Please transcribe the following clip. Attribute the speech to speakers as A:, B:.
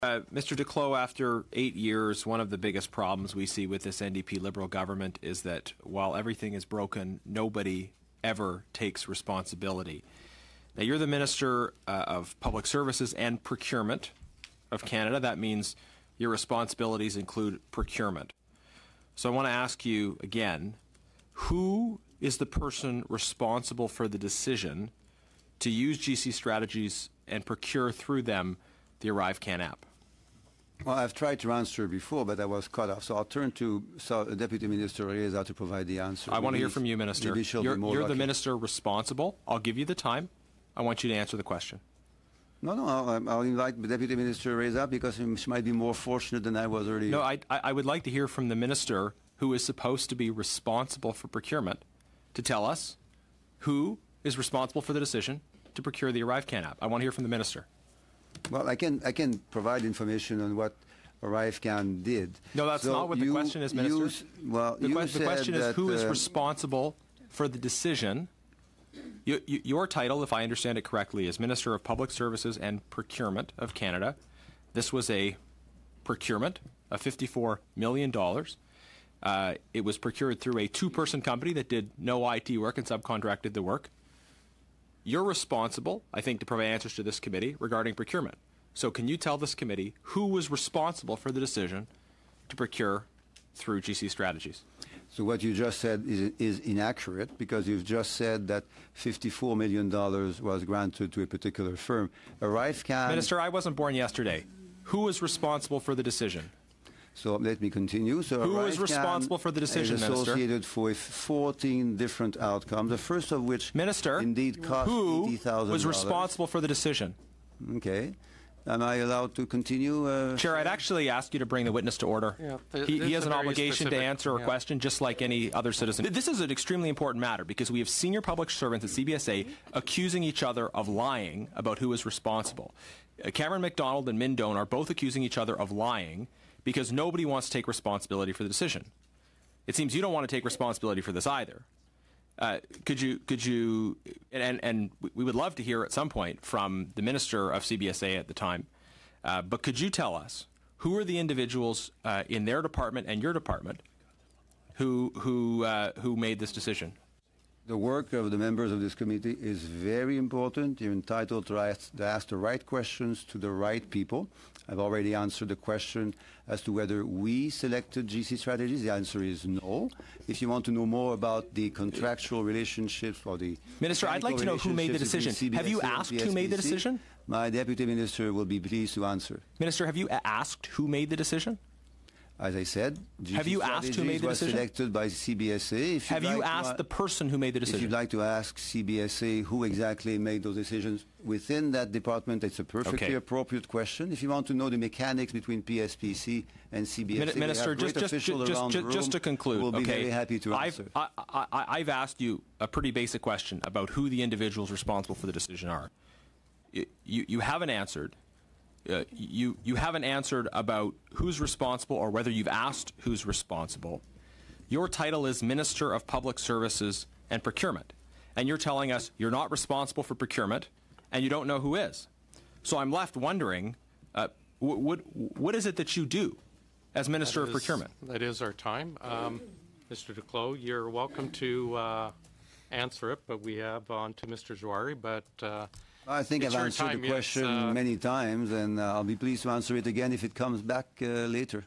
A: Uh, Mr. Duclos, after eight years, one of the biggest problems we see with this NDP Liberal government is that while everything is broken, nobody ever takes responsibility. Now, you're the Minister uh, of Public Services and Procurement of Canada. That means your responsibilities include procurement. So I want to ask you again who is the person responsible for the decision to use GC strategies and procure through them the ArriveCAN app?
B: Well, I've tried to answer before, but I was cut off. So I'll turn to so, uh, Deputy Minister Reza to provide the answer.
A: I want to hear from you, Minister.
B: Maybe she'll
A: you're
B: be more
A: you're the minister responsible. I'll give you the time. I want you to answer the question.
B: No, no, I'll, um, I'll invite Deputy Minister Reza because she might be more fortunate than I was earlier.
A: No, I, I I would like to hear from the minister who is supposed to be responsible for procurement to tell us who is responsible for the decision to procure the ArriveCAN app. I want to hear from the minister.
B: Well, I can I can provide information on what ArriveCAN did.
A: No, that's
B: So
A: not what the
B: you-
A: question is,
B: you
A: Minister.
B: s- well,
A: The,
B: you
A: que- the question is
B: that,
A: who is
B: uh,
A: responsible for the decision. You, you, your title, if I understand it correctly, is Minister of Public Services and Procurement of Canada. This was a procurement of $54 million. Uh, it was procured through a two person company that did no IT work and subcontracted the work. You're responsible, I think, to provide answers to this committee regarding procurement. So, can you tell this committee who was responsible for the decision to procure through GC strategies?
B: So what you just said is, is inaccurate because you've just said that $54 million was granted to a particular firm.
A: Minister, I wasn't born yesterday. Who was responsible for the decision?
B: So let me continue. So
A: Who is
B: ArriveCAN
A: responsible for the decision,
B: is
A: Minister?
B: associated with 14 different outcomes. The first of which,
A: Minister,
B: indeed cost
A: who
B: $80,000.
A: was responsible for the decision?
B: Okay. Am I allowed to continue? Uh,
A: Chair, I'd actually ask you to bring the witness to order.
C: Yeah, th-
A: he, he has an
C: very
A: obligation to answer a
C: yeah.
A: question just like any other citizen. This is an extremely important matter because we have senior public servants at CBSA accusing each other of lying about who is responsible. Uh, Cameron McDonald and Minh Doan are both accusing each other of lying because nobody wants to take responsibility for the decision. It seems you don't want to take responsibility for this either. Uh, could you could you and and we would love to hear at some point from the minister of CBSA at the time, uh, but could you tell us who are the individuals uh, in their department and your department who who uh, who made this decision?
B: The work of the members of this committee is very important. You're entitled to ask, to ask the right questions to the right people. I've already answered the question as to whether we selected GC strategies. The answer is no. If you want to know more about the contractual relationships or the
A: Minister, I'd like to know who made the decision.
B: between
A: Have you asked who made the decision?
B: My deputy minister will be pleased to answer.
A: Minister, have you asked who made the decision?
B: As I said, GC
A: Have you asked who made the
B: was
A: decision?
B: selected by CBSA. If
A: Have you
B: like to
A: asked the person who made the decision?
B: If you'd like to ask CBSA who exactly made those decisions within that department, it's a perfectly
A: Okay.
B: appropriate question. If you want to know the mechanics between PSPC and CBSA,
A: Min- Minister, just, just, just, just, just to conclude,
B: We'll be
A: okay,
B: very happy to
A: I've,
B: answer.
A: I, I, I- I've asked you a pretty basic question about who the individuals responsible for the decision are. You, you haven't answered. Uh, you, you haven't answered about who's responsible or whether you've asked who's responsible. Your title is Minister of Public Services and Procurement, and you're telling us you're not responsible for procurement and you don't know who is. So I'm left wondering, uh, wh- what, what is it that you do as Minister of
C: is-
A: Procurement?
C: That is our time. Um, Mr. Duclos, you're welcome to uh, answer it, but we have on to Mr. Jowhari, but uh,
B: I think I've answered the
C: yes,
B: question
C: uh,
B: many times, and uh, I'll be pleased to answer it again if it comes back uh, later.